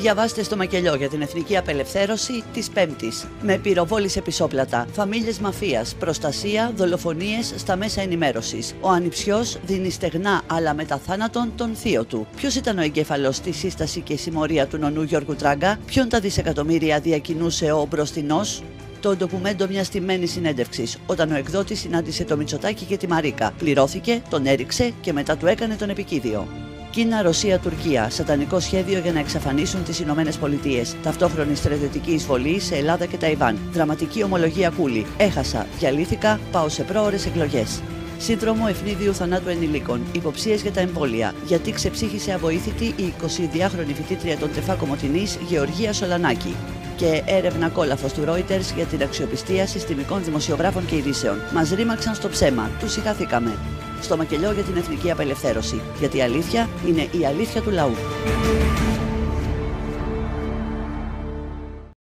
Διαβάστε στο μακελιό για την εθνική απελευθέρωση της Πέμπτης. Με πυροβόλησε πισόπλατα, φαμίλε μαφίας, προστασία, δολοφονίες στα μέσα ενημέρωσης. Ο ανιψιός δίνει στεγνά αλλά μετά θάνατον τον θείο του. Ποιος ήταν ο εγκέφαλος στη σύσταση και συμμορία του νονού Γιώργου Τράγκα, ποιον τα δισεκατομμύρια διακινούσε ο μπροστινό, το ντοκουμέντο μιας τιμένης συνέντευξης, όταν ο εκδότης συνάντησε το Μητσοτάκι και τη Μαρίκα. Πληρώθηκε, τον έριξε και μετά του έκανε τον επικίδιο. Κίνα, Ρωσία, Τουρκία. Σατανικό σχέδιο για να εξαφανίσουν τις Ηνωμένες Πολιτείες. Ταυτόχρονη στρατιωτική εισβολή σε Ελλάδα και Ταϊβάν. Δραματική ομολογία Κούλη. Έχασα, διαλύθηκα, πάω σε πρόορε εκλογές. Σύνδρομο ευνίδιου θανάτου ενηλίκων. Υποψίες για τα εμβόλια. Γιατί ξεψύχησε αβοήθητη η 22χρονη φοιτήτρια των Τεφά Κομωτινή Γεωργία Σολανάκη. Και έρευνα κόλαφος του Reuters για την αξιοπιστία συστημικών δημοσιογράφων και ειδήσεων. Μας ρήμαξαν στο ψέμα. Τους συγχαθήκαμε στο μακελιό για την εθνική απελευθέρωση. Γιατί η αλήθεια είναι η αλήθεια του λαού.